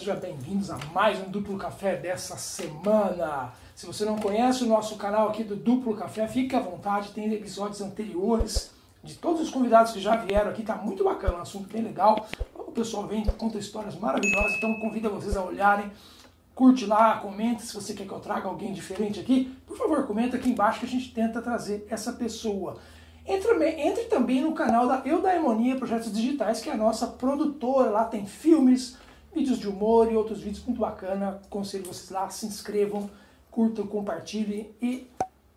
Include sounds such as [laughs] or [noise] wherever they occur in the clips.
sejam bem-vindos a mais um Duplo Café dessa semana. Se você não conhece o nosso canal aqui do Duplo Café, fique à vontade, tem episódios anteriores de todos os convidados que já vieram aqui, tá muito bacana, um assunto bem legal. O pessoal vem, conta histórias maravilhosas, então convido vocês a olharem, curte lá, comenta se você quer que eu traga alguém diferente aqui. Por favor, comenta aqui embaixo que a gente tenta trazer essa pessoa. Entre, entre também no canal da Eudaimonia Projetos Digitais, que é a nossa produtora. Lá tem filmes, vídeos de humor e outros vídeos muito bacana. Aconselho vocês lá, se inscrevam, curtam, compartilhem e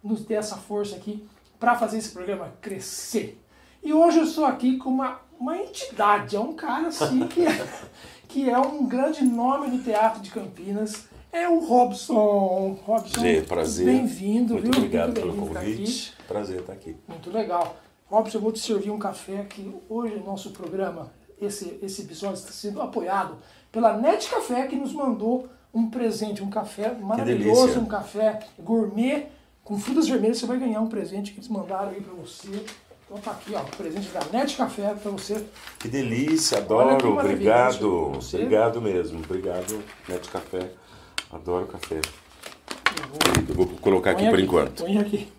nos dê essa força aqui para fazer esse programa crescer. E hoje eu estou aqui com uma, uma entidade, é um cara assim que é, [laughs] que é um grande nome do teatro de Campinas. É o Robson. Robson, Prazer, prazer. Bem-vindo, Muito viu? obrigado Muito pelo tá convite. Prazer estar aqui. Muito legal. Robson, eu vou te servir um café que hoje o nosso programa, esse, esse episódio está sendo apoiado pela Net Café, que nos mandou um presente, um café maravilhoso, um café gourmet com frutas vermelhas. Você vai ganhar um presente que eles mandaram aí para você. Então tá aqui, ó, o presente da Net Café para você. Que delícia, que adoro. isso Obrigado. Obrigado mesmo. Obrigado, Net Café. Adoro café. Eu vou, Eu vou colocar aqui por enquanto. Põe aqui.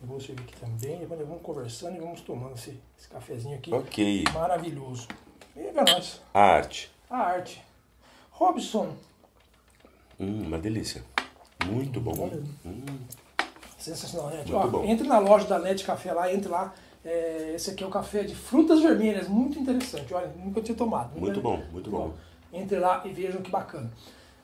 Eu vou servir aqui também. Vamos conversando e vamos tomando esse, esse cafezinho aqui. Ok. Maravilhoso. E nós. A arte. A arte. Robson, Hum, uma delícia. Muito bom. Hum, sensacional, né? Muito Ó, bom. Entre na loja da Net Café lá, entre lá. É, esse aqui é o café de frutas vermelhas, muito interessante. Olha, nunca tinha tomado. muito Nunca- bom, muito bom. Entre lá e vejam que bacana.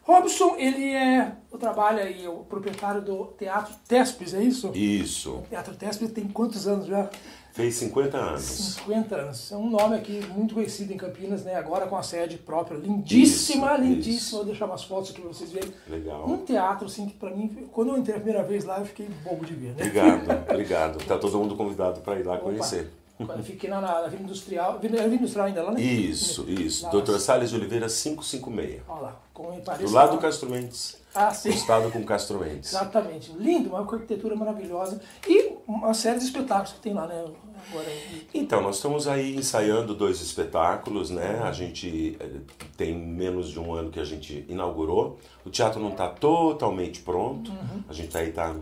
Robson, ele é, trabalha aí, é o proprietário do Teatro Tespes, é isso? Isso. O Teatro Tespes tem quantos anos já? Fez 50 anos. 50 anos. É um nome aqui muito conhecido em Campinas, né? Agora com a sede própria, lindíssima, Isso, lindíssima. isso. Vou deixar umas fotos aqui pra vocês verem. Legal. Um teatro, assim, que pra mim, quando eu entrei a primeira vez lá, eu fiquei bobo de ver, né? Obrigado, [laughs] obrigado. Tá todo mundo convidado para ir lá Opa. conhecer. Quando eu fiquei lá na, na Vila Industrial, Vila Vila Industrial ainda lá, né? Isso, isso. Lá, Doutor Salles de Oliveira 556. Olha lá, como parece. Do lado do Castro Mendes. Ah, sim. Estado com Castro Mendes. Exatamente. Lindo, uma arquitetura maravilhosa. E uma série de espetáculos que tem lá, né? Agora, Então, nós estamos aí ensaiando dois espetáculos, né? A gente eh, tem menos de um ano que a gente inaugurou. O teatro não está totalmente pronto. A gente tá aí tá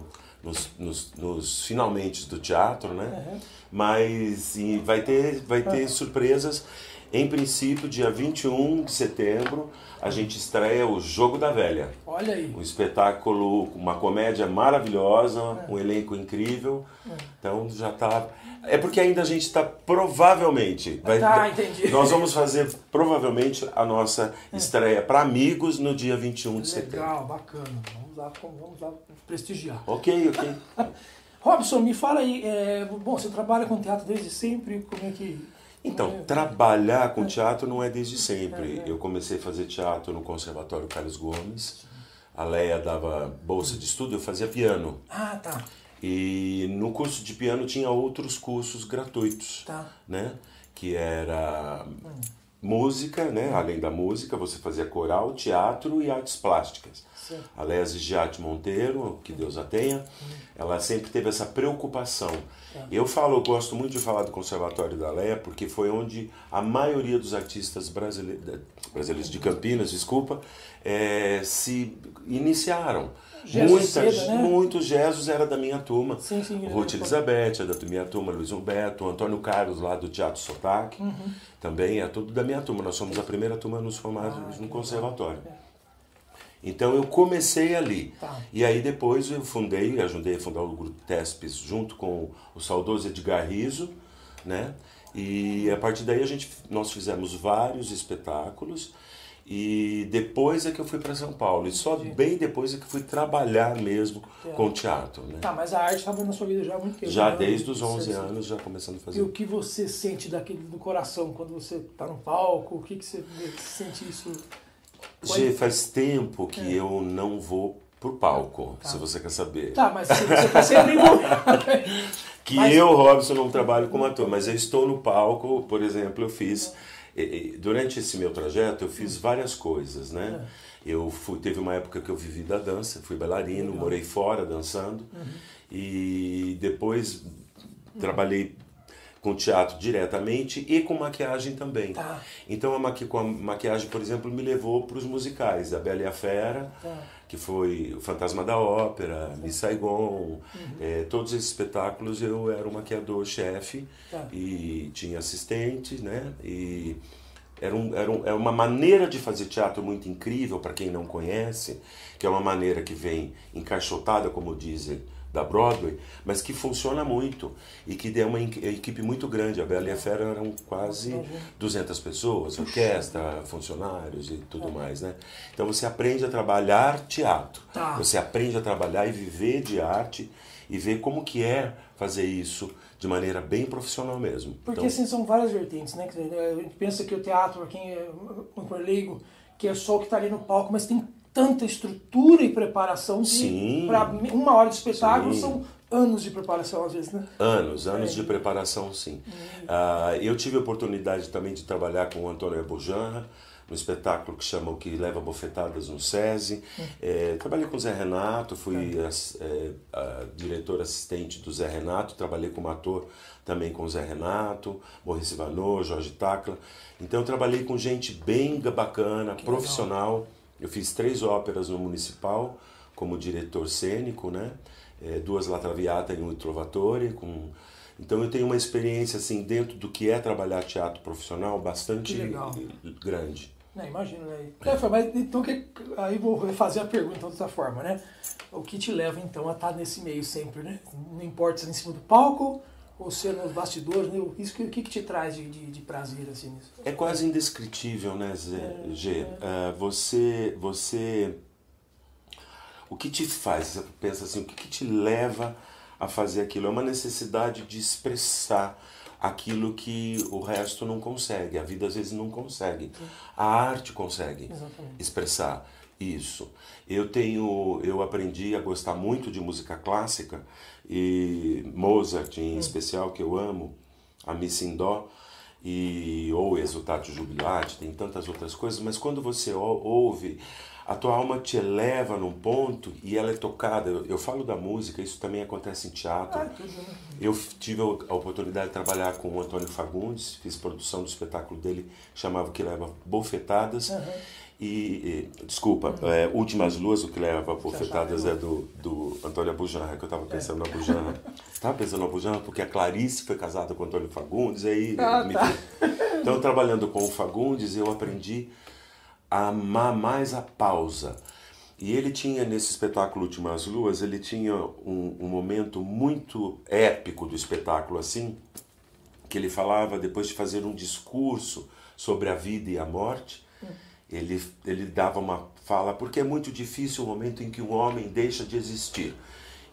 nos, nos, nos finalmente do teatro, né? Uhum. Mas vai ter, vai ter surpresas. Em princípio, dia 21 de setembro, a gente estreia o Jogo da Velha. olha aí. Um espetáculo, uma comédia maravilhosa, um elenco incrível. Então já tá. É porque ainda a gente está provavelmente. Vai, Tá, entendi. Nós vamos fazer provavelmente a nossa estreia para amigos no dia 21 de setembro. Legal, bacana. Vamos lá, vamos lá prestigiar. Ok, ok. [laughs] Robson, me fala aí, é, bom, você trabalha com teatro desde sempre, como é que... Então, é- trabalhar com teatro não é desde sempre. Eu comecei a fazer teatro no Conservatório Carlos Gomes. A Leia dava bolsa de estudo, eu fazia piano. Ah, tá, E no curso de piano tinha outros cursos gratuitos, tá. né? Que era música, né? Além da música, você fazia coral, teatro e artes plásticas. Certo. A Léa Zigiati Monteiro, que Deus a tenha, ela sempre teve essa preocupação. Eu falo, eu gosto muito de falar do Conservatório da Léa, porque foi onde a maioria dos artistas brasileiros, brasileiros de Campinas, desculpa, eh, se iniciaram. Jesus Muitas, cedo, né? Muitos Jesus era da minha turma. Sim, sim. Ruth Elizabeth é da minha turma, Luiz Humberto, Antônio Carlos lá do Teatro Sotaque, Uhum. também é tudo da minha turma. Nós somos a primeira turma a nos formar Ah, no conservatório. Então eu comecei ali. Tá. E aí depois eu fundei, ajudei a fundar o grupo Tespes junto com o saudoso Edgar Riso, né? E a partir daí a gente nós fizemos vários espetáculos e depois é que eu fui para São Paulo. E só bem depois é que fui trabalhar mesmo com teatro, né? Tá, mas a arte estava na sua vida já há muito tempo. Já né? desde os 11 Você- anos já começando a E fazer. o que você sente daquele do coração quando você está no palco? O que, que você sente isso? Gê, faz tempo que É. eu não vou pro palco, se você quer saber. Tá, mas você está sempre. [laughs] Que Mas- eu, Robson, não trabalho como ator, mas eu estou no palco, por exemplo, eu fiz. e- e, Durante esse meu trajeto, eu fiz várias coisas, né? Eu fui, teve uma época que eu vivi da dança, fui bailarino, morei fora dançando. E depois trabalhei com teatro diretamente e com maquiagem também. Tá. Então a maqui com a maquiagem, por exemplo, me levou para os musicais, A Bela e a Fera, Tá. que foi o Fantasma da Ópera, Miss Saigon, eh, todos esses espetáculos eu era o maquiador-chefe Tá. e tinha assistente, né? E era, um, era, um, é uma maneira de fazer teatro muito incrível para quem não conhece, que é uma maneira que vem encaixotada, como dizem, da Broadway, mas que funciona muito e que deu uma equipe muito grande. A Bela e a Fera eram quase 200 pessoas, orquestra, funcionários e tudo mais, né? Então você aprende a trabalhar teatro, Tá. você aprende a trabalhar e viver de arte e ver como que é fazer isso de maneira bem profissional mesmo. Porque Então, assim, são várias vertentes, né? A gente pensa que o teatro, pra quem é um leigo, que é só o que está ali no palco, mas tem tanta estrutura e preparação que Sim. para uma hora de espetáculo Sim. são anos de preparação às vezes, né? Anos, anos É. de preparação, sim. Ah, eu tive a oportunidade também de trabalhar com o Antônio Abujanra, no espetáculo que chama O Que Leva Bofetadas no SESI. Eh, trabalhei com o Zé Renato, fui ass- eh, a diretor assistente do Zé Renato, trabalhei como ator também com o Zé Renato, Maurice Vanot, Jorge Tacla. Então trabalhei com gente bem bacana, profissional. Eu fiz três óperas no Municipal como diretor cênico, né? É, duas La Traviata e um Trovatore. Com... Então eu tenho uma experiência assim dentro do que é trabalhar teatro profissional bastante grande. Não, imagino, né? É, mas então que, aí vou fazer a pergunta de outra forma, né? O que te leva então a estar nesse meio sempre, né? Não importa se é em cima do palco ser nos bastidores, né? Isso que, o que, que te traz de, de, de prazer assim nisso? É quase indescritível, né, Zé, G? Ah, você, você, o que te faz? Você pensa assim, o que, que te leva a fazer aquilo? É uma necessidade de expressar aquilo que o resto não consegue. A vida às vezes não consegue. A arte consegue Exatamente. expressar isso. Eu tenho, eu aprendi a gostar muito de música clássica e Mozart em especial que eu amo, a Missa em Dó e ou Exultatio Jubilate, tem tantas outras coisas, mas quando você ou- ouve, a tua alma te eleva num ponto e ela é tocada. Eu, eu falo da música, isso também acontece em teatro. Ah? Eu tive a oportunidade de trabalhar com o Antônio Fagundes, fiz produção do espetáculo dele, chamava Que Leva Bofetadas. E, e- desculpa, é, Últimas Luas, O Que Leva Bofetadas é do, do Antônio Abujanra, que eu estava pensando no Abujanra. Estava pensando no Abujanra porque a Clarice foi casada com o Antônio Fagundes, aí... Ah, me- tá. Então, trabalhando com o Fagundes, eu aprendi a amar mais a pausa. E ele tinha, nesse espetáculo Últimas Luas, ele tinha um, um momento muito épico do espetáculo, assim, que ele falava, depois de fazer um discurso sobre a vida e a morte, ele, ele dava uma fala, porque é muito difícil o momento em que um homem deixa de existir.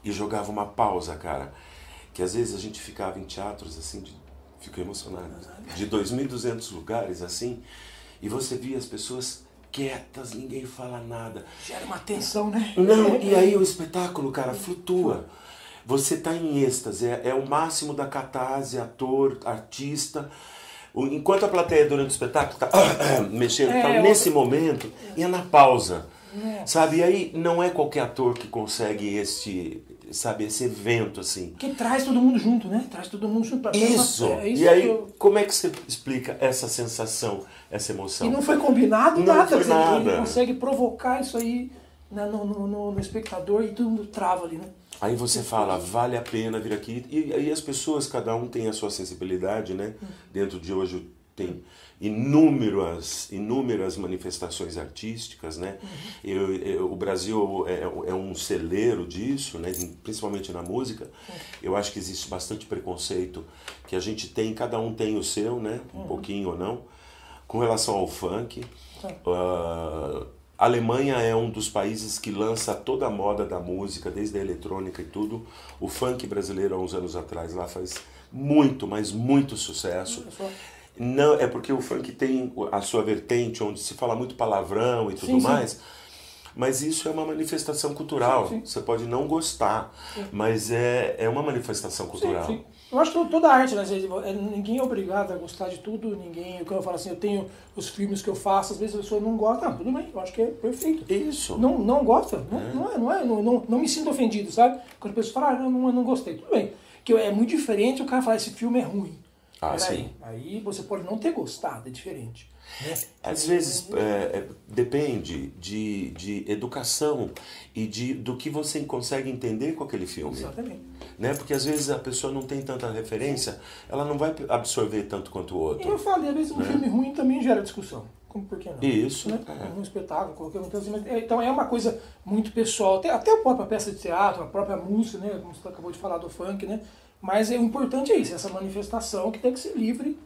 E jogava uma pausa, cara. Que às vezes a gente ficava em teatros assim, de, fico emocionado, de 2.200 lugares assim, e você via as pessoas quietas, ninguém fala nada. Gera uma tensão, né? Não, e aí o espetáculo, cara, flutua. Você tá em êxtase, é, é o máximo da catarse, ator, artista. Enquanto a plateia durante o espetáculo tá [clears throat] mexendo, É, tá eu- nesse momento, e é na pausa. Sabe, e aí não é qualquer ator que consegue esse, sabe, esse evento assim. Que traz todo mundo junto, né? Traz todo mundo junto pra Isso! É isso e aí, eu- como é que você explica essa sensação, essa emoção? E não foi combinado Não nada, foi dizer, ele nada. consegue provocar isso aí né, no, no, no- espectador e todo mundo trava ali, né? Aí você fala, vale a pena vir aqui. E aí as pessoas, cada um tem a sua sensibilidade, né? Dentro de hoje tem inúmeras, inúmeras manifestações artísticas, né? Eu, eu- o Brasil é, é um celeiro disso, né? Principalmente na música. Eu acho que existe bastante preconceito que a gente tem, cada um tem o seu, né? Um pouquinho ou não. Com relação ao funk, ah, a Alemanha é um dos países que lança toda a moda da música, desde a eletrônica e tudo. O funk brasileiro, há uns anos atrás, lá faz muito, mas muito sucesso. Não, é porque o funk tem a sua vertente, onde se fala muito palavrão e tudo Sim, sim. mais. Mas isso é uma manifestação cultural. Sim. Você pode não gostar, mas é, é uma manifestação cultural. Eu acho que toda arte, né? é, Ninguém é obrigado a gostar de tudo, ninguém. Quando eu falo assim, eu tenho os filmes que eu faço, às vezes a pessoa não gosta. Não, tudo bem, eu acho que é perfeito. Isso. Não, não gosta, não é, não, é, não, é, não, não, não me sinto ofendido, sabe? Quando a pessoa fala, ah, não, não, não gostei, tudo bem. Que é muito diferente o cara falar, esse filme é ruim. Ah, Peraí, sim. Aí você pode não ter gostado, é diferente. Né? Às vezes é, é, depende de, de educação e de, do que você consegue entender com aquele filme. Exatamente. Né? Porque às vezes a pessoa não tem tanta referência, ela não vai absorver tanto quanto o outro. eu falei, às vezes um filme ruim também gera discussão. Como por que não? Isso, Né? é. Um espetáculo, qualquer coisa é, Então é uma coisa muito pessoal. Até, até a própria peça de teatro, a própria música, né? Como você acabou de falar do funk, né? Mas é, o importante é isso, essa manifestação que tem que ser livre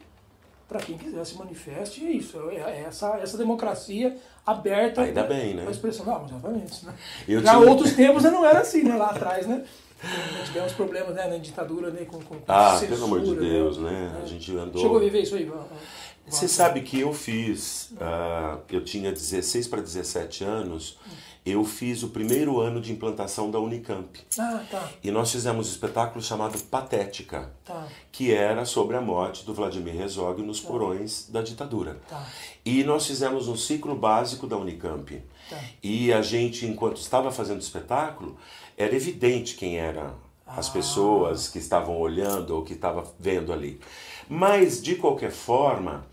para quem quiser se manifeste. É isso, é é essa, essa democracia aberta Ainda pra- bem, né? pra expressão. Não, exatamente. Né? Eu Já tinha- outros tempos né, não era assim, né? Lá atrás, né? Tivemos problemas né, na ditadura né, com, com, Ah, censura, pelo amor de Deus, né? né? A gente andou. Chegou a viver isso aí? Você sabe que eu fiz, ah, eu tinha 16 para 17 anos, eu fiz o primeiro ano de implantação da Unicamp. Ah, tá, E nós fizemos um espetáculo chamado Patética, tá, que era sobre a morte do Vladimir Herzog nos porões da ditadura. tá. E nós fizemos um ciclo básico da Unicamp. Tá. E a gente, enquanto estava fazendo o espetáculo, era evidente quem eram as Ah. pessoas que estavam olhando ou que estavam vendo ali. Mas, de qualquer forma,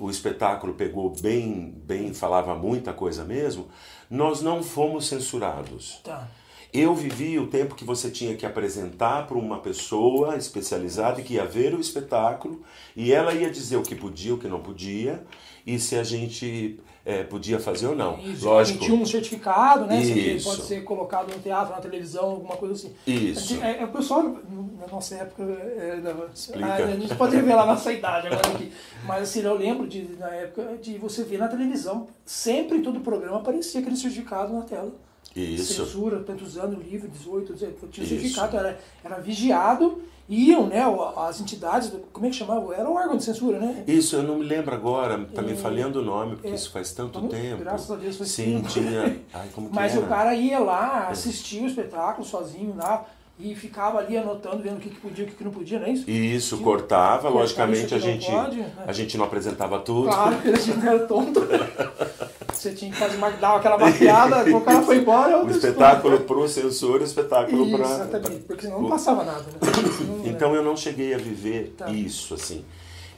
o espetáculo pegou bem, bem, falava muita coisa mesmo, nós não fomos censurados. Tá. Eu vivi o tempo que você tinha que apresentar para uma pessoa especializada que ia ver o espetáculo e ela ia dizer o que podia, o que não podia e se a gente eh, podia fazer ou não. Isso, Lógico. Tinha um certificado, né? ele Isso. Pode ser colocado no teatro, na televisão, alguma coisa assim. Isso. É, é, o pessoal, na nossa época, é, Explica. Ah, a gente pode revelar a nossa idade agora aqui. Mas assim, eu lembro de, na época de você ver na televisão, sempre em todo programa aparecia aquele certificado na tela. Isso. Censura, tantos anos, livre, 18, 18 tinha certificado, era, era vigiado, iam, né, o- as entidades, como é que chamava? Era um órgão de censura, né? Isso, eu não me lembro agora, tá me falhando o nome, porque isso faz tanto tempo. graças a Deus faz Sim, tempo. tinha. [laughs] Ai, como que Mas o cara ia lá, assistia o espetáculo sozinho lá e ficava ali anotando, vendo o que, que podia e o que, que não podia, não é isso? Isso, Tinha- cortava, cortava logicamente a que gente, pode, né? a gente não apresentava tudo. Claro que a gente não era tonto. [laughs] Você tinha que fazer uma, dar aquela maquiada, [laughs] o cara foi embora. é O espetáculo pro censor, o espetáculo para. Exatamente, porque senão não passava nada, né? Senão, Então eu não cheguei a viver Tá. isso, assim.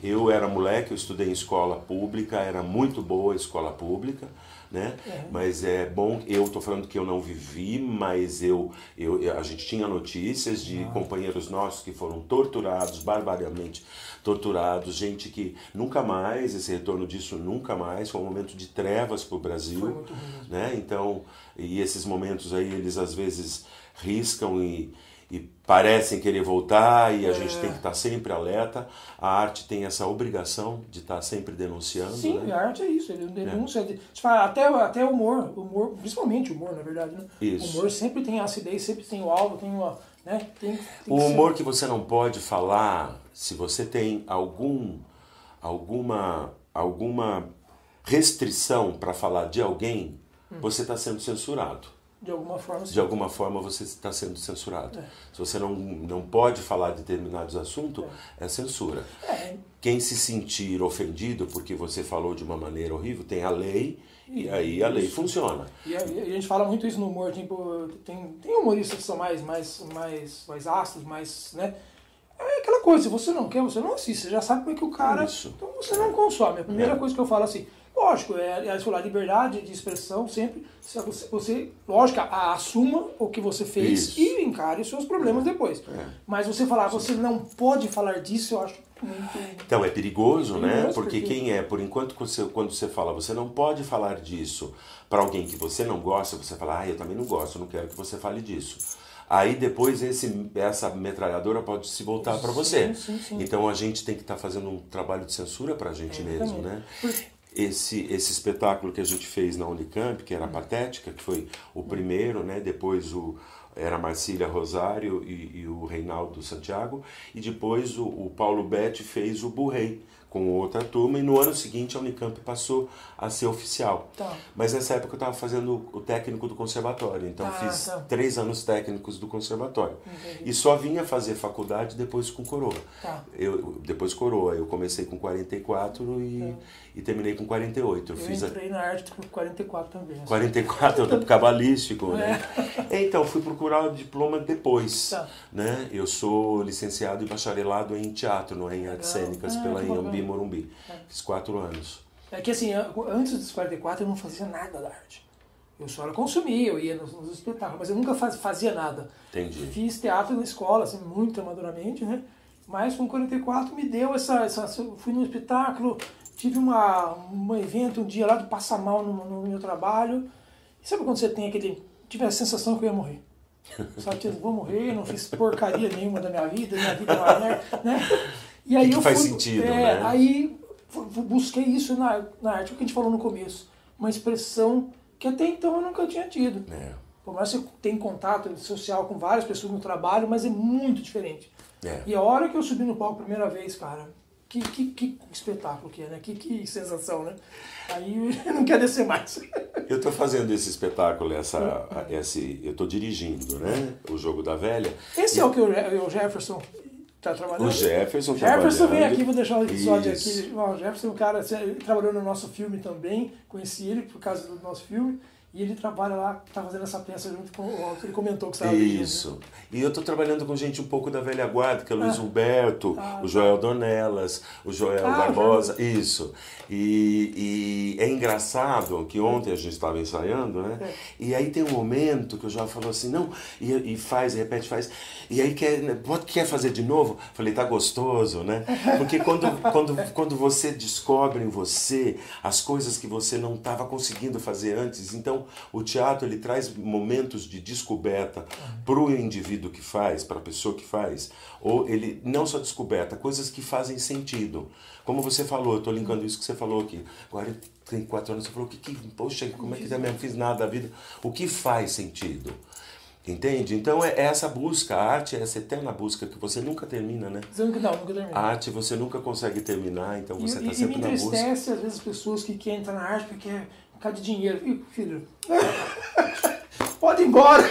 Eu era moleque, eu estudei em escola pública, era muito boa a escola pública, né? Mas é bom, eu tô falando que eu não vivi, mas eu, eu a gente tinha notícias de companheiros nossos que foram torturados, barbariamente torturados, gente que nunca mais, esse retorno disso nunca mais, foi um momento de trevas para o Brasil, né? Então, e esses momentos aí, eles às vezes riscam e, e parecem querer voltar e a É. gente tem que estar sempre alerta. A arte tem essa obrigação de estar sempre denunciando, Sim, né? a arte é isso, ele denúncia. Você fala, Até, até humor, humor, principalmente humor, na verdade, né? Isso. O humor sempre tem acidez, sempre tem o alvo, tem uma. Né? Tem, tem O que ser- humor que você não pode falar, se você tem algum, alguma, alguma restrição para falar de alguém, Hum. você está sendo censurado. De alguma forma. De alguma forma você está sendo censurado. Se você não, não pode falar de determinados assuntos, é censura. É, Quem se sentir ofendido porque você falou de uma maneira horrível, tem a lei e aí a lei funciona. E a, e a gente fala muito isso no humor, tipo, tem, tem humoristas que são mais, mais, mais, mais ácidos, mais, né? É aquela coisa, se você não quer, você não assiste, você já sabe como é que o cara. Isso. Então você não consome. A primeira É. coisa que eu falo assim, lógico, é, é falar liberdade de expressão sempre. Se você, você lógico, assuma o que você fez Isso. e encare os seus problemas depois. É. Mas você falar, você não pode falar disso, eu acho muito. Então é perigoso, né? Perigoso, Porque porque- quem é, por enquanto, quando você, fala, você não pode falar disso para alguém que você não gosta, você fala, ah, eu também não gosto, eu não quero que você fale disso. Aí depois esse, essa metralhadora pode se voltar para você. sim, sim. Então a gente tem que estar fazendo um trabalho de censura para a gente É, mesmo, exatamente. né? Esse, esse espetáculo que a gente fez na Unicamp, que era a Patética, que foi o primeiro, né? Depois o, era Marcília Rosário e, e o Reinaldo Santiago. E depois o, o Paulo Betti fez o Burrei com outra turma. E no ano seguinte a Unicamp passou a ser oficial. Tá. Mas nessa época eu estava fazendo o técnico do conservatório. Então Ah, fiz tá. três anos técnicos do conservatório. Entendi. E só vinha fazer faculdade depois com coroa. Tá. Eu, depois coroa. Eu comecei com 44 e, e terminei com 48. Eu, Eu fiz a entrei na arte com 44 também. assim. 44, eu cabalístico, né? Então, fui pro procurar o diploma depois. Tá. Né? Eu sou licenciado e bacharelado em teatro, não é? em artes Legal. cênicas, Ah, pela. Inhambi Morumbi. É. Fiz quatro anos. É que assim, antes dos 44 eu não fazia nada da arte. Eu só era consumir, eu ia nos, nos espetáculos, mas eu nunca faz- fazia nada. Entendi. Fiz teatro na escola, assim, muito amadoramente, né? Mas com 44 me deu essa, essa. Fui num espetáculo, tive uma, um evento um dia lá de passar mal no, no meu trabalho. E sabe quando você tem aquele. Tive a sensação que eu ia morrer. [laughs] Sabe, tipo, vou morrer, não fiz porcaria nenhuma da minha vida, minha vida é uma merda, né? [laughs] E aí Que eu faz fui, sentido, é, né? Aí busquei isso na, na arte, o que a gente falou no começo. Uma expressão que até então eu nunca tinha tido. É. Por mais que você tenha contato social com várias pessoas no trabalho, mas é muito diferente. É. E a hora que eu subi no palco a primeira vez, cara, que, que, que espetáculo que é, né? Que, que sensação, né? Aí [laughs] não quero descer mais. Eu estou fazendo esse espetáculo, essa, esse, eu estou dirigindo, né? O Jogo da Velha. Esse é o que o Je- o Jefferson tá trabalhando? O Jefferson Jefferson vem trabalhando. aqui, vou deixar o episódio Isso. aqui. O Jefferson, é um cara, ele trabalhou no nosso filme também, conheci ele por causa do nosso filme, e ele trabalha lá, tá fazendo essa peça junto com o ele comentou que você estava né? Isso. E eu estou trabalhando com gente um pouco da velha guarda, que é o Luiz Ah. Humberto, Ah, o Joel Dornelas, o Joel Ah, Barbosa. Isso. E, e é engraçado que ontem a gente estava ensaiando, né? É. E aí tem um momento que o Joel falou assim, não, e, e faz, e repete, faz. E aí quer, né, pode, quer fazer de novo? Falei, tá gostoso, né? [laughs] Porque quando, quando, quando você descobre em você as coisas que você não estava conseguindo fazer antes, então o teatro ele traz momentos de descoberta para o indivíduo que faz, para a pessoa que faz, ou ele não só descoberta, coisas que fazem sentido. Como você falou, eu estou linkando isso que você falou aqui. Agora tem quatro anos, você falou que, que poxa, como é que também não fiz nada da vida? O que faz sentido? Entende? Então é essa busca, a arte é essa eterna busca que você nunca termina, né? Não, nunca terminou. A arte você nunca consegue terminar, então E, você e- está e sempre me na busca. entristece, às vezes, as pessoas que querem entrar na arte porque quer causa de dinheiro. Ih, filho, [laughs] pode ir embora.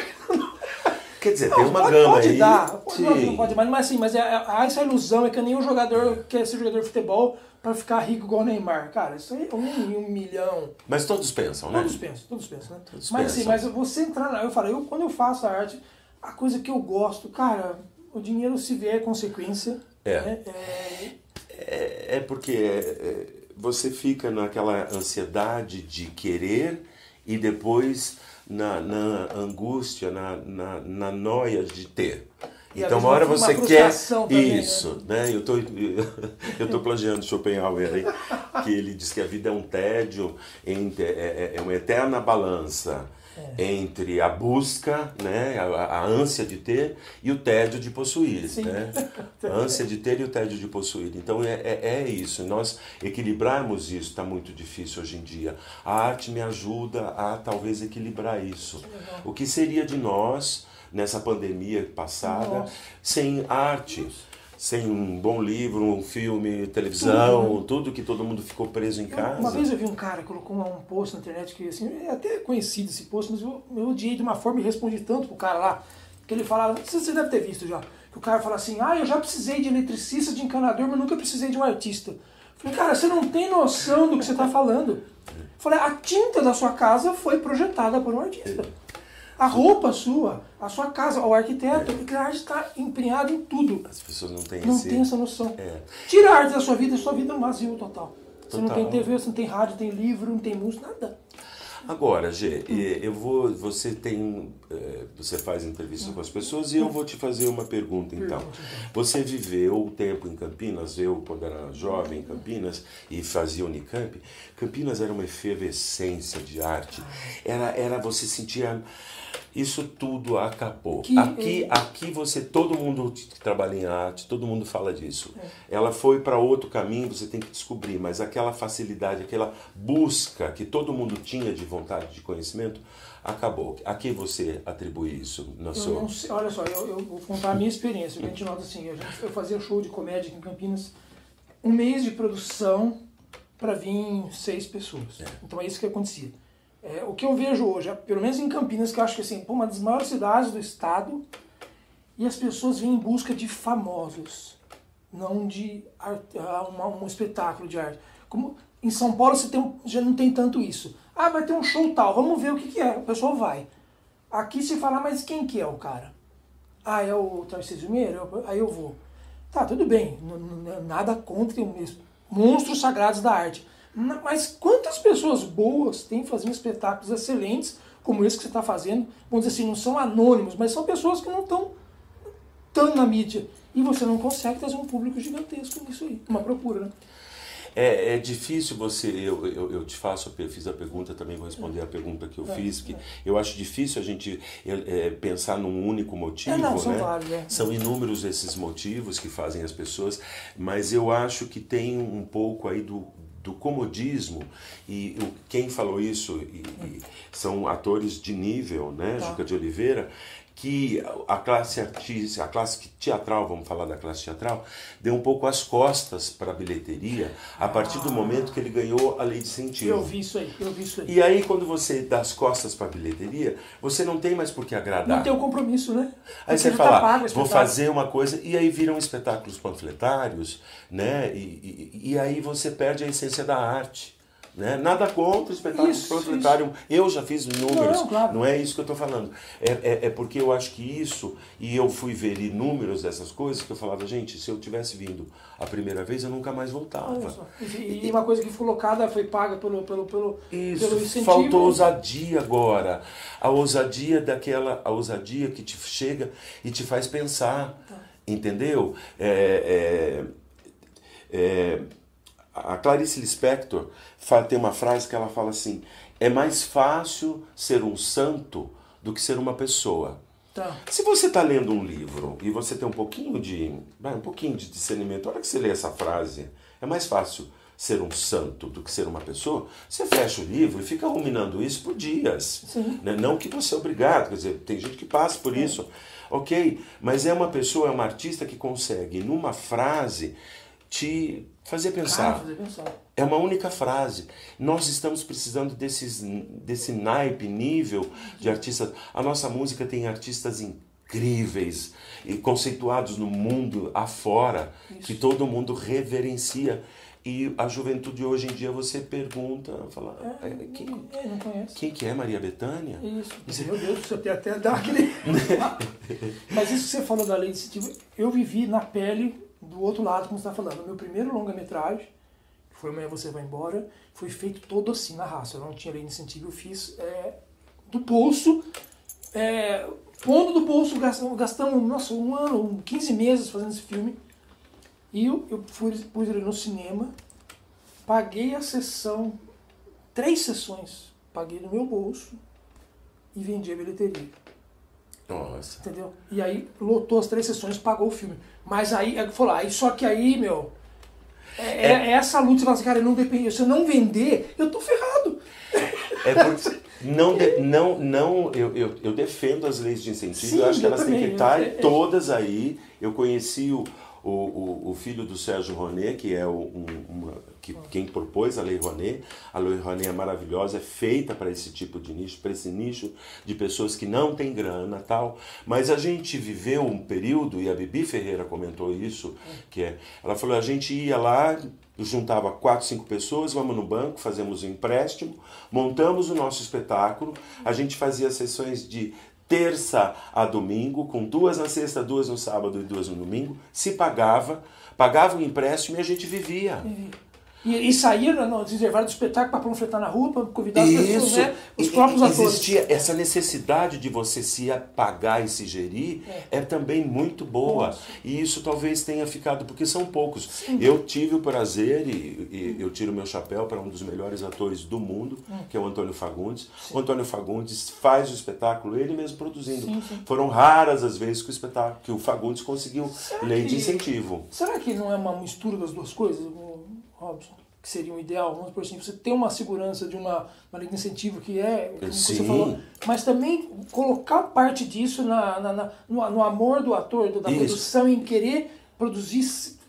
Quer dizer, tem uma pode, gama pode aí. dar, pode, não, Sim. não pode mais, mas assim, mas é, há essa ilusão, é que nem um jogador quer ser jogador de futebol para ficar rico igual o Neymar. Cara, isso aí é um um milhão. Mas todos pensam, né? Todos pensam, todos pensam, né? Todos mas assim, pensam. mas você entrar na. Eu falo, eu, quando eu faço a arte, a coisa que eu gosto, cara, o dinheiro se vier é consequência. É. né? É, É, é porque é, é, você fica naquela ansiedade de querer e depois na, na angústia, na, na, na noia de ter. E Então, uma hora uma você quer frustração também, isso, né? Eu tô [laughs] eu tô plagiando Schopenhauer aí, que ele diz que a vida é um tédio, é, é- é uma eterna balança É. entre a busca, né, a, a ânsia de ter e o tédio de possuir, Sim. né? [laughs] A ânsia de ter e o tédio de possuir. Então é, é, é isso. Nós equilibrarmos isso está muito difícil hoje em dia. A arte me ajuda a talvez equilibrar isso. O que seria de nós nessa pandemia passada Nossa. sem arte? Sem um bom livro, um filme, televisão, tudo, que todo mundo ficou preso em casa. Uma vez eu vi um cara que colocou um post na internet que assim, é até conhecido esse post, mas eu, eu odiei de uma forma e respondi tanto pro cara lá, que ele falava, você você deve ter visto já, que o cara fala assim, ah, eu já precisei de eletricista, de encanador, mas nunca precisei de um artista. Eu falei, cara, você não tem noção do que você está falando. Eu falei, a tinta da sua casa foi projetada por um artista. A roupa sua, a sua casa, o arquiteto, porque a arte está empenhada em tudo. As pessoas não têm Não esse... tem essa noção. É. Tira a arte da sua vida, sua vida é um vazio total. Você não tem TV, você não tem rádio, não tem livro, não tem música, nada. Agora, Gê, eh, eu vou. Você tem. eh, Você faz entrevista com as pessoas e eu vou te fazer uma pergunta então. Pergunta, então. Você viveu o tempo em Campinas, eu quando era jovem em Campinas e fazia Unicamp, Campinas era uma efervescência de arte. Era, era você sentia. Isso tudo acabou. Que, aqui, eh, aqui você, todo mundo que trabalha em arte, todo mundo fala disso. É. Ela foi para outro caminho, você tem que descobrir, mas aquela facilidade, aquela busca que todo mundo tinha de vontade de conhecimento, acabou. A que você atribui isso na Eu sua. não sei, olha só, eu, eu vou contar a minha experiência. A gente nota assim, gente- eu fazia show de comédia aqui em Campinas, um mês de produção para vir seis pessoas. Então é isso que acontecia. É, o que eu vejo hoje, pelo menos em Campinas, que eu acho que assim, pô, uma das maiores cidades do estado, e as pessoas vêm em busca de famosos, não de ah, uma- um espetáculo de arte. Como em São Paulo você tem já não tem tanto isso. Ah, vai ter um show tal, vamos ver o que, que é. O pessoal vai. Aqui se fala, mas quem que é o cara? Ah, é o Tarcísio Meira? Aí eu vou. Tá, tudo bem, nada contra monstros sagrados da arte. Mas quantas pessoas boas têm fazendo espetáculos excelentes, como esse que você está fazendo? Vamos dizer assim, não são anônimos, mas são pessoas que não estão tão na mídia. E você não consegue trazer um público gigantesco nisso aí, uma procura, né? É, é difícil você. Eu, eu, eu te faço, eu fiz a pergunta, também vou responder a pergunta que eu é, fiz, que é. eu acho difícil a gente é, pensar num único motivo. É, não, são, né? vários, é. são inúmeros esses motivos que fazem as pessoas, mas eu acho que tem um pouco aí do, do comodismo e quem falou isso e, e são atores de nível, né, tá. Juca de Oliveira, que a classe artística, a classe teatral, vamos falar da classe teatral, deu um pouco as costas para a bilheteria a partir do momento que ele ganhou a lei de incentivo. Eu vi isso aí, eu vi isso aí. E aí quando você dá as costas para a bilheteria, você não tem mais por que agradar. Não tem o um compromisso, né? Aí você fala, tá vou fazer uma coisa, e aí viram espetáculos panfletários, né? E, e, e aí você perde a essência da arte. Né? Nada contra o espetáculo isso, panfletário. Isso. Eu já fiz números, não, claro. não é isso que eu estou falando. É, é, é, porque eu acho que isso, e eu fui ver números dessas coisas, que eu falava, gente, se eu tivesse vindo a primeira vez, eu nunca mais voltava. E, e uma coisa que foi colocada foi paga pelo, pelo, pelo, isso, pelo incentivo. Faltou ousadia agora. A ousadia daquela, a ousadia que te chega e te faz pensar. Tá. Entendeu? é, é, é a Clarice Lispector tem uma frase que ela fala assim: é mais fácil ser um santo do que ser uma pessoa. Tá. Se você está lendo um livro e você tem um pouquinho de, um pouquinho de discernimento, a hora que você lê essa frase, é mais fácil ser um santo do que ser uma pessoa, você fecha o livro e fica ruminando isso por dias. Né? Não que você é obrigado, quer dizer, tem gente que passa por é. isso. Ok, mas é uma pessoa, é uma artista que consegue, numa frase, te fazer pensar. Ah, fazer pensar. É uma única frase. Nós estamos precisando desses, desse naipe, nível de artistas. A nossa música tem artistas incríveis e conceituados no mundo afora, Isso. que todo mundo reverencia. E a juventude hoje em dia você pergunta, fala, é, é quem, é, quem que é Maria Bethânia? Isso, você... meu Deus, você tem até dar aquele... [laughs] Mas isso que você falou da lei de incentivo, eu vivi na pele do outro lado, como você está falando, o meu primeiro longa-metragem, que foi Amanhã Você Vai Embora, foi feito todo assim, na raça. Eu não tinha lei de incentivo, eu fiz é, do bolso, é, pondo do bolso, gastamos, gastamos nossa, um ano, 15 meses fazendo esse filme. E eu, eu fui, pus ele no cinema, paguei a sessão, três sessões, paguei no meu bolso e vendi a bilheteria. Nossa. Entendeu? E aí lotou as três sessões, pagou o filme. Mas aí, é falou, aí só que aí, meu, é, é, é essa luta, você fala assim, cara, não depende, se eu não vender, eu tô ferrado. É porque não, de, não, não eu, eu, eu, defendo as leis de incentivo, Sim, eu acho que elas também, têm que estar é, todas aí. Eu conheci o, o, o, o filho do Sérgio Ronet, que é um, uma, que, quem propôs a Lei Rouanet. A Lei Rouanet é maravilhosa, é feita para esse tipo de nicho, para esse nicho de pessoas que não têm grana tal. Mas a gente viveu um período, e a Bibi Ferreira comentou isso, que é, ela falou, a gente ia lá, juntava quatro, cinco pessoas, vamos no banco, fazemos um empréstimo, montamos o nosso espetáculo, a gente fazia sessões de terça a domingo, com duas na sexta, duas no sábado e duas no domingo, se pagava, pagava um empréstimo e a gente vivia. Uhum. E, e saía no reservado do espetáculo para panfletar na rua, para convidar as pessoas, né? os próprios atores. Existia essa necessidade de você se pagar e se gerir, é, é também muito boa. Nossa. E isso talvez tenha ficado, porque são poucos. Sim. Eu tive o prazer, e, e eu tiro meu chapéu para um dos melhores atores do mundo, hum. que é o Antônio Fagundes. Sim. O Antônio Fagundes faz o espetáculo ele mesmo produzindo. Sim, Foram raras as vezes que o espetáculo, que o Fagundes conseguiu será lei que, de incentivo. Será que não é uma mistura das duas coisas? Robson, que seria um ideal, vamos por assim, você ter uma segurança de uma, uma lei de incentivo que é, como Sim. você falou, mas também colocar parte disso na, na, na no, no, amor do ator, da Isso. produção, em querer produzir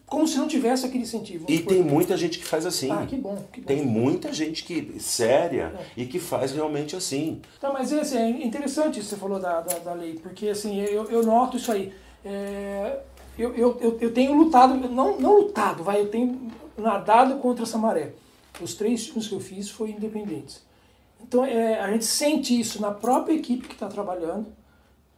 como se não tivesse aquele incentivo. E tem muita gente que faz assim. Ah, que bom. Que bom. Tem muita gente que séria é. e que faz realmente assim. Tá, mas assim, é interessante isso que você falou da, da, da lei, porque assim, eu, eu noto isso aí. É, eu, eu, eu, eu tenho lutado, não, não lutado, vai, eu tenho nadado contra essa maré. Os três filmes que eu fiz foram independentes. Então é, a gente sente isso na própria equipe que está trabalhando.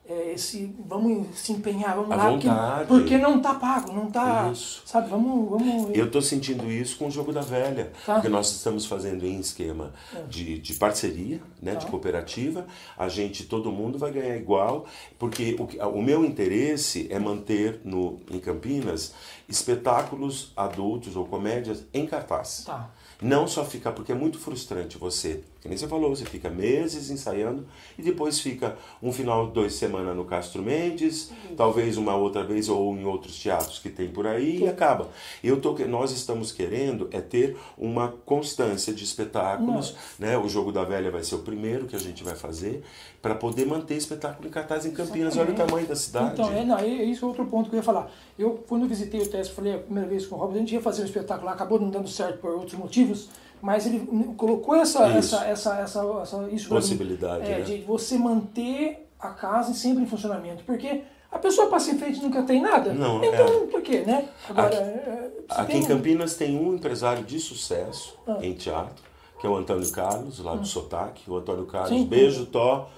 É, esse vamos se empenhar, vamos A lá, vontade. porque, porque não tá pago, não tá, Isso. sabe? Vamos, vamos. Eu estou sentindo isso com o jogo da velha, Tá. porque nós estamos fazendo em esquema de, de parceria, né, de Tá. cooperativa. A gente, todo mundo vai ganhar igual, porque o, o meu interesse é manter no, em Campinas espetáculos adultos ou comédias em cartaz. Tá. Não só ficar, porque é muito frustrante você, que nem você falou, você fica meses ensaiando e depois fica um final de duas semanas no Castro Mendes, talvez uma outra vez ou em outros teatros que tem por aí e acaba. Eu tô, nós estamos querendo é ter uma constância de espetáculos, né? O Jogo da Velha vai ser o primeiro que a gente vai fazer para poder manter espetáculo em cartaz em Campinas. Olha o Exatamente. tamanho da cidade. Então, é, não, é, é isso é outro ponto que eu ia falar. Eu, quando eu visitei o teste, falei a primeira vez com o Robert, a gente ia fazer um espetáculo lá, acabou não dando certo por outros motivos, mas ele colocou essa, Isso. essa, essa, essa, essa isso. Possibilidade, é, né? de você manter a casa sempre em funcionamento, porque a pessoa passa em frente e nunca tem nada. Não, então, por quê, né? Agora, Aqui- é, você Aqui tem em Campinas tem um empresário de sucesso Ah. em teatro, que é o Antônio Carlos, lá do Sotaque. O Antônio Carlos, Sim. beijo, Tó.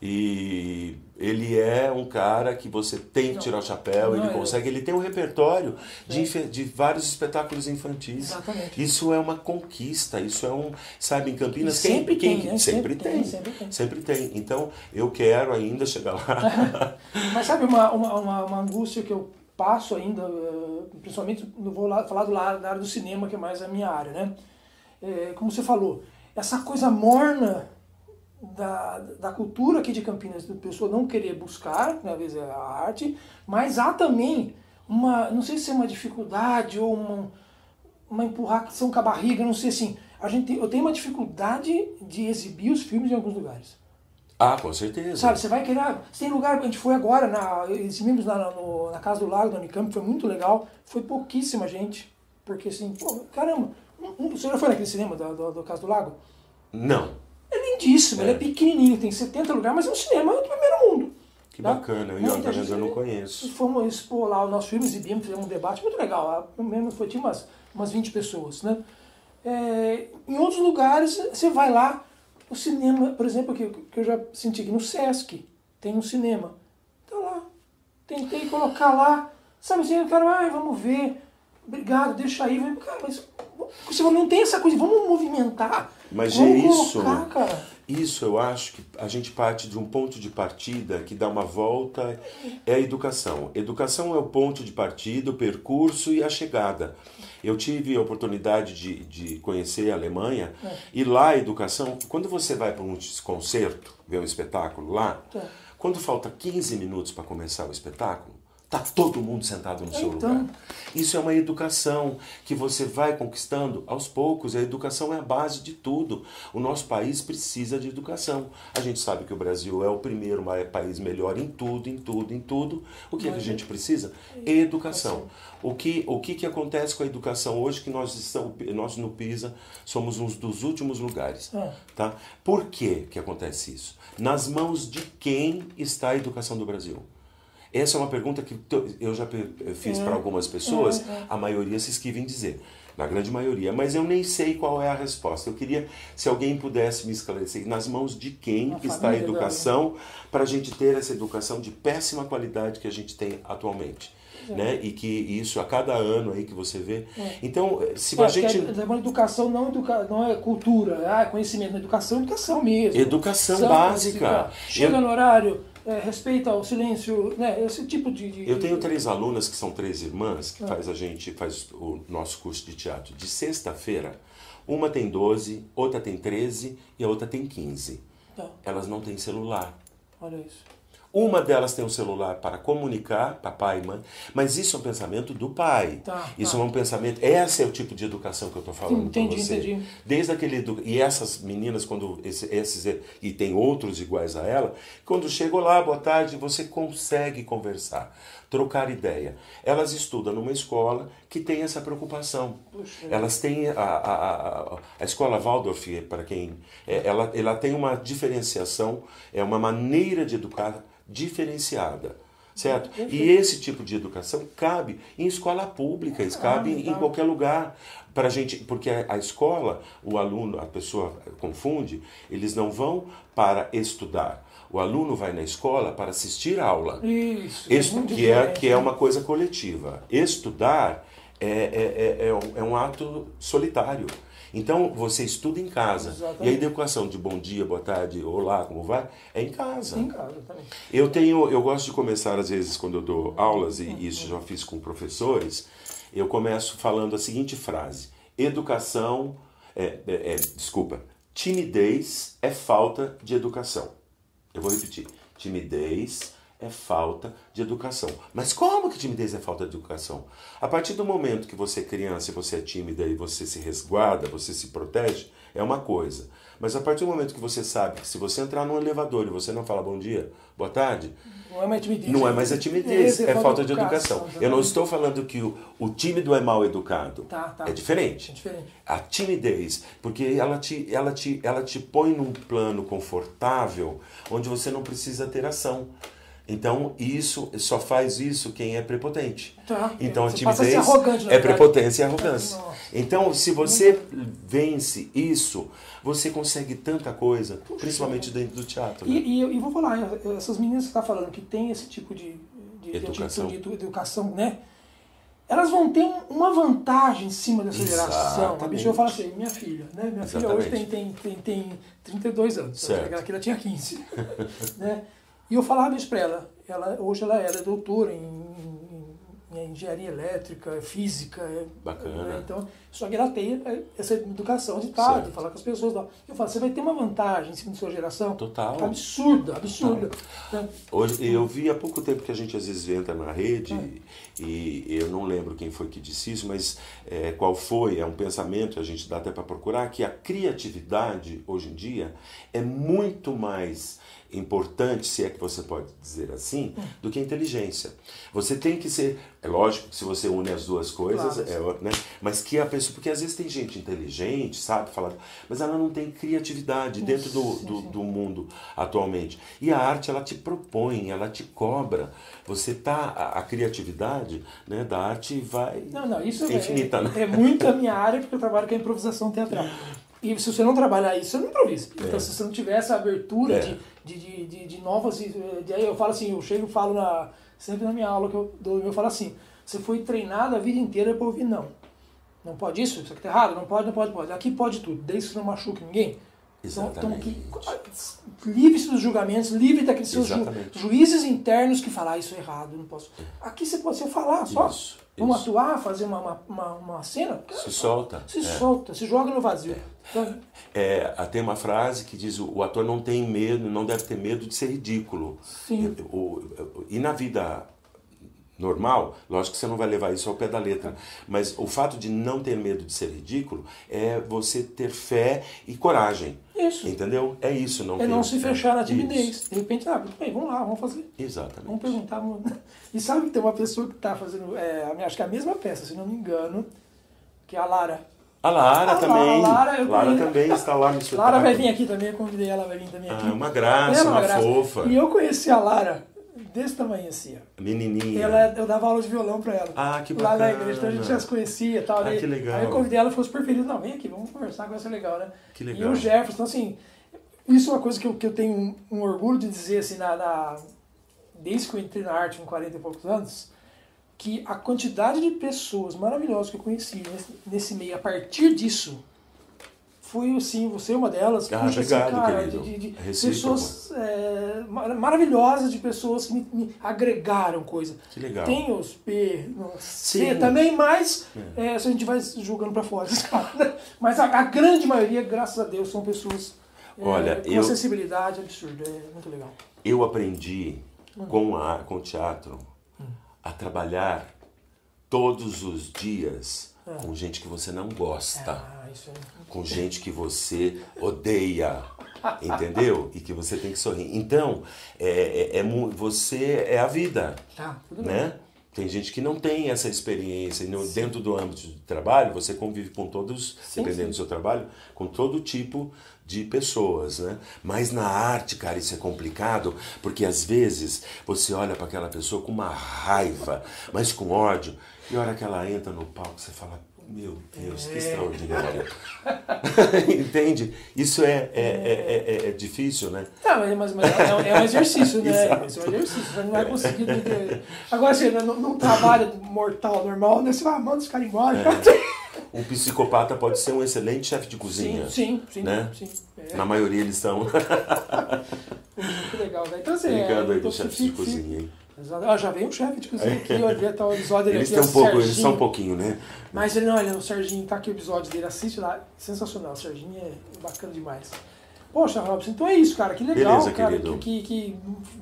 E ele é um cara que você tem que tirar o chapéu, Não, ele é- consegue, ele tem um repertório de, de vários espetáculos infantis. Exatamente. Isso é uma conquista, isso é um, sabe, em Campinas sempre quem, tem, né? sempre, Sempre tem, tem, sempre tem. sempre tem. Então eu quero ainda chegar lá. [laughs] Mas sabe uma, uma, uma, uma angústia que eu passo ainda, eh, principalmente não vou lá, falar do lado da área do cinema, que é mais a minha área, né? É, como você falou, essa coisa morna da, da cultura aqui de Campinas, do pessoa não querer buscar, né, às vezes é a arte, mas há também uma, não sei se é uma dificuldade ou uma, uma empurração com a barriga, não sei assim. A gente, eu tenho uma dificuldade de exibir os filmes em alguns lugares. ah, com certeza. Sabe, você vai querer. ah, Você tem lugar, a gente foi agora, na, exibimos na, no- na Casa do Lago da Unicamp, foi muito legal. Foi pouquíssima gente. Porque assim, pô, caramba, um- um- o senhor já foi naquele cinema da, do, do Casa do Lago? Não, É lindíssimo, ele é pequenininho, tem 70 lugares, mas é um cinema do primeiro mundo. que tá? bacana. Eu, Muita gente- eu não conheço. Fomos expor lá o nosso filme, exibimos, fizemos um debate muito legal. Pelo menos foi, tinha umas, umas 20 pessoas, né? É, em outros lugares, você vai lá, o cinema, por exemplo, que, que eu já senti aqui no Sesc, tem um cinema. Tá lá. Tentei colocar lá, sabe assim, o cara, ai, vamos ver, obrigado, deixa aí. Cara, mas você não tem essa coisa, vamos movimentar. Mas vamos é isso. colocar, cara. Isso eu acho que a gente parte de um ponto de partida que dá uma volta, é a educação. Educação é o ponto de partida, o percurso e a chegada. Eu tive a oportunidade de, de conhecer a Alemanha e lá a educação, quando você vai para um concerto, ver um espetáculo lá, Tá. quando falta 15 minutos para começar o espetáculo, tá todo mundo sentado no seu Então. lugar. Isso é uma educação que você vai conquistando aos poucos. A educação é a base de tudo. O nosso país precisa de educação. A gente sabe que o Brasil é o primeiro país melhor em tudo, em tudo, em tudo. O que, é que a gente precisa? Educação. O que, o que, que acontece com a educação hoje que nós estamos, nós no PISA somos um dos últimos lugares. É. Tá? Por que, que acontece isso? Nas mãos de quem está a educação do Brasil? Essa é uma pergunta que eu já fiz para algumas pessoas, a maioria se esquiva em dizer, na grande maioria, mas eu nem sei qual é a resposta. Eu queria, se alguém pudesse me esclarecer, nas mãos de quem que está a educação para a gente ter essa educação de péssima qualidade que a gente tem atualmente. Né? E que isso a cada ano aí que você vê. Então, se É, a gente. porque é uma educação não, educa, não é cultura, ah, é conhecimento, é educação, é educação mesmo. Educação básica. assim, Chega Eu- no horário, é, respeita o silêncio, né? Esse tipo de. de- Eu tenho três alunas que são três irmãs, Ah. que faz a gente faz o nosso curso de teatro de sexta-feira. Uma tem 12, outra tem 13 e a outra tem 15. Tá, Elas não têm celular. olha isso. Uma delas tem um celular para comunicar, papai e mãe, mas isso é um pensamento do pai. Tá, isso tá. é um pensamento. Esse é o tipo de educação que eu estou falando para você. entendi. Desde aquele edu- e essas meninas quando esse- esses e tem outros iguais a ela, quando chegam lá, boa tarde, você consegue conversar, trocar ideia. Elas estudam numa escola que tem essa preocupação. Puxa. Elas têm a, a, a, a escola Waldorf, para quem é, ela, ela tem uma diferenciação, é uma maneira de educar diferenciada. Certo? E esse tipo de educação cabe em escola pública, cabe em qualquer lugar. Pra gente, porque a escola, o aluno, a pessoa confunde, eles não vão para estudar. O aluno vai na escola para assistir a aula. Isso. Estu, que, é, que é uma coisa coletiva. Estudar é, é, é, é, um, é um ato solitário. Então você estuda em casa. Exatamente. E a educação de bom dia, boa tarde, olá, como vai? É em casa. Em casa também. Eu tenho, eu gosto de começar às vezes quando eu dou aulas e isso já fiz com professores, eu começo falando a seguinte frase: educação, é, é, é, desculpa, timidez é falta de educação. Eu vou repetir: timidez é falta de educação. Mas como que timidez é falta de educação? A partir do momento que você é criança e você é tímida e você se resguarda, você se protege, é uma coisa. Mas a partir do momento que você sabe que se você entrar num elevador e você não fala bom dia, boa tarde, não é mais timidez. Não é mais a timidez, é, é falta de educação. educação. Eu não estou falando que o, o tímido é mal educado. Tá, tá. É diferente. É diferente. A timidez, porque ela te, ela, te, ela te põe num plano confortável onde você não precisa ter ação. Então, isso só faz isso quem é prepotente. Tá. Então, a timidez a é prepotência e arrogância. Nossa. Então, se você vence isso, você consegue tanta coisa, Puxa, principalmente dentro do teatro. Né? E, e, e, vou falar, essas meninas que estão tá falando que tem esse tipo de, de educação. De, de, educação, né? Elas vão ter uma vantagem em cima dessa geração. A bicha, eu falo assim, minha filha, né? Minha Exatamente. filha hoje tem, tem, tem, tem 32 anos. Certo. Ela tinha 15. [laughs] né? E eu falava isso para ela. ela. Hoje ela, é doutora em, em, engenharia elétrica, física. É, Bacana. Né? Então, só que ela tem é, essa educação de estar, de falar com as pessoas. Eu falo, você vai ter uma vantagem em cima da sua geração. Total. Absurda, absurda. Então, Hoje, eu vi há pouco tempo que a gente às vezes entra na rede é. e eu não lembro quem foi que disse isso, mas é, qual foi, é um pensamento, a gente dá até para procurar, que a criatividade hoje em dia é muito mais importante, se é que você pode dizer assim, do que a inteligência. Você tem que ser, é lógico que se você une as duas coisas, claro. é, né? mas que a pessoa, porque às vezes tem gente inteligente, sabe falar, mas ela não tem criatividade dentro do, do, do, mundo atualmente. E a arte, ela te propõe, ela te cobra. Você tá, a, a criatividade né, da arte vai não, não, isso é infinita. É, né? é muito a minha área, porque eu trabalho com a improvisação teatral. [laughs] E se você não trabalhar isso, você não improvisa. É. Então, se você não tiver essa abertura é. de, de, de, de, novas. De, aí eu falo assim, eu chego e falo na, sempre na minha aula que eu dou, eu falo assim: você foi treinado a vida inteira para ouvir não. Não pode isso? Isso aqui tá errado? Não pode, não pode, pode. Aqui pode tudo, desde que não machuque ninguém. Exatamente. Então, então livre-se dos julgamentos, livre daqueles seus ju, juízes internos que falam, ah, isso é errado, não posso. Aqui você pode ser falar só. Isso, Vamos isso. atuar, fazer uma, uma, uma cena. Se solta. Se é. solta, se joga no vazio. É. Então, é, tem uma frase que diz o, ator não tem medo, não deve ter medo de ser ridículo. Sim. O, o, e na vida normal, lógico que você não vai levar isso ao pé da letra, mas o fato de não ter medo de ser ridículo é você ter fé e coragem. Isso. Entendeu? É isso. Não é não se fechar na timidez. Isso. De repente, ah, bem, vamos lá, vamos fazer. Exatamente. Vamos perguntar. Vamos... [laughs] E sabe que tem uma pessoa que está fazendo, é, acho que é a mesma peça, se não me engano, que é a Lara. A Lara a também. Lara, Lara também está lá no espetáculo. Lara vai vir aqui também, eu convidei ela, vai vir também aqui. Ah, uma graça, uma, uma graça. fofa. E eu conheci a Lara desse tamanho assim, ó. Menininha. Ela, eu dava aula de violão pra ela. Ah, que bacana. Lá na igreja, então a gente já se conhecia e tal. Ah, que legal. Aí eu convidei ela e falou super feliz, não, vem aqui, vamos conversar, vai ser legal, né? Que legal. E o Jefferson, então assim, isso é uma coisa que eu, que eu tenho um, um orgulho de dizer, assim, na, na, desde que eu entrei na arte com 40 e poucos anos, que a quantidade de pessoas maravilhosas que eu conheci nesse, nesse meio, a partir disso, foi assim, você é uma delas. Ah, puxa, obrigado, assim, cara, de, de, de pessoas é, maravilhosas, de pessoas que me, me, agregaram coisa. Que legal. Tem os P, C também, mas é. É, se a gente vai jogando para fora. [laughs] mas a, a, grande maioria, graças a Deus, são pessoas é, Olha, com eu, sensibilidade absurda. É muito legal. Eu aprendi hum. com, a, com o teatro hum. a trabalhar todos os dias é. com gente que você não gosta. Ah, é... Com gente que você odeia. [laughs] entendeu? E que você tem que sorrir. Então, é, é, é você é a vida. Tá, tudo né? bem. Tem gente que não tem essa experiência. No, dentro do âmbito de trabalho, você convive com todos, Sim, dependendo sim. do seu trabalho, com todo tipo de pessoas, né? Mas na arte, cara, isso é complicado, porque às vezes você olha para aquela pessoa com uma raiva, mas com ódio, e a hora que ela entra no palco, você fala, meu Deus, É. que extraordinário. [laughs] Entende? Isso é, é, é, é- é difícil, né? Tá, mas, mas, é, um- é um exercício, né? Isso é um exercício, você não vai conseguir. entender. Agora, assim, num, num trabalho mortal, normal, né? Você vai, manda os caras embora. Um psicopata pode ser um excelente chefe de Sim, cozinha. sim, sim. né? sim. É, Na maioria eles são. muito legal, velho. Então, assim, Brincando é, aí então, chefes fica- de cozinha, hein? Ah, já veio um chefe de cozinha aqui, [laughs] olha, tá o episódio dele Eles aqui, têm é um pouco, eles Serginho. são um pouquinho, né? Mas ele, não, olha, o Serginho, tá aqui o episódio dele, assiste lá, sensacional, o Serginho é bacana demais. Poxa, Robson, então é isso, cara, que legal, Beleza, cara, querido. que, que,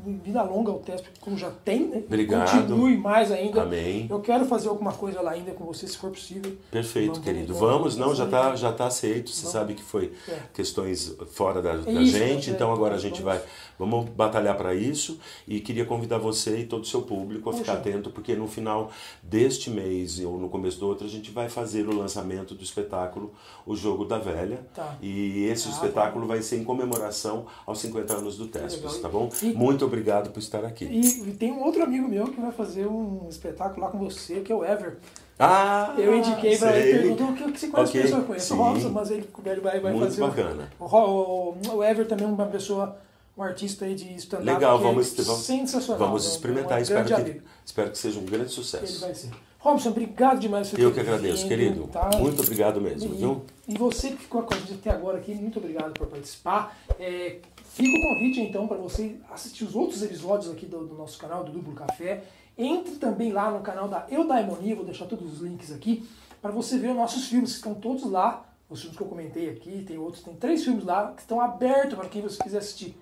que vida longa o teste, como já tem, né? Obrigado. Continue mais ainda. Amém. Eu quero fazer alguma coisa lá ainda com você, se for possível. Perfeito, Vamos, querido. vamos, Vamos, não, já vamos. tá, já tá aceito. Você Vamos. sabe que foi É. questões fora da, da isso, gente, é. então agora a gente vai, vamos batalhar para isso e queria convidar você e todo o seu público a ficar Poxa. atento, porque no final deste mês ou no começo do outro a gente vai fazer o lançamento do espetáculo O Jogo da Velha. Tá. E esse Ah, espetáculo vai ser em comemoração aos 50 anos do Tespes, tá bom? E- Muito obrigado por estar aqui. E, e tem um outro amigo meu que vai fazer um espetáculo lá com você, que é o Ever. Ah, Eu indiquei pra ele, perguntou o que você conhece Ok, pessoa, eu conheço sim. o Robson, mas ele, ele vai, vai Muito fazer. o- bacana. O, o, o Ever também é uma pessoa, um artista aí de stand-up. Legal, é vamos, vamos, sensacional. vamos é um- experimentar. um espero, que, amigo. espero que seja um grande Ele sucesso. vai ser. Robson, obrigado demais por Eu que agradeço, vindo, querido. tá? Muito obrigado mesmo, E, viu? e você que ficou com a gente até agora aqui, muito obrigado por participar. É, fica o convite então para você assistir os outros episódios aqui do, do nosso canal do Duplo Café. Entre também lá no canal da Eudaimonia, vou deixar todos os links aqui, para você ver os nossos filmes, que estão todos lá. Os filmes que eu comentei aqui, tem outros, tem três filmes lá que estão abertos para quem você quiser assistir.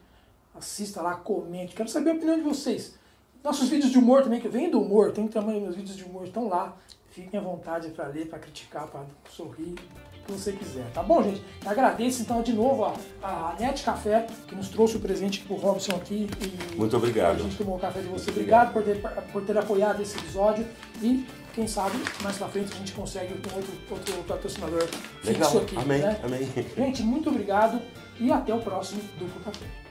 Assista lá, comente. Quero saber a opinião de vocês. Nossos vídeos de humor também, que vem do humor, tem também meus vídeos de humor estão lá. Fiquem à vontade para ler, para criticar, para sorrir, o que você quiser. Tá bom, gente? Agradeço então de novo a, a Net Café, que nos trouxe o presente pro Robson aqui. E Muito obrigado. A gente tomou o café de você. Obrigado por ter, por ter apoiado esse episódio. E quem sabe mais pra frente a gente consegue com outro, outro patrocinador Legal. fixo aqui. Amém, né? amém. Gente, muito obrigado e até o próximo Duplo Café.